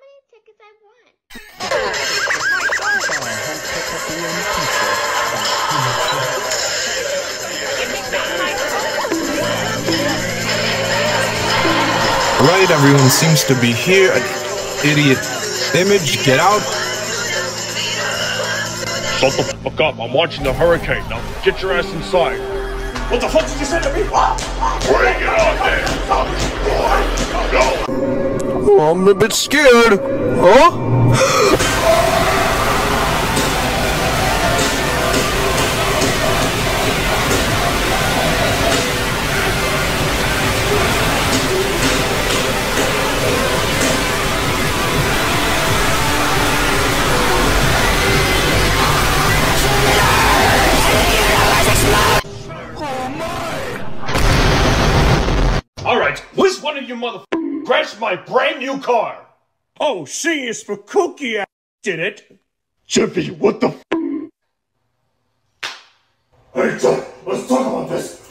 many tickets I won. Right, everyone seems to be here. Idiot image, get out. Shut the fuck up. I'm watching the hurricane. Now get your ass inside. What the fuck did you say to me? Bring it on there. I'm a bit scared. Huh? All right. Which one of you motherfuckers crashed my brand new car? Oh, C is for Cookie ass did it. Jiffy, what the f? Hey, Chuck, let's talk about this.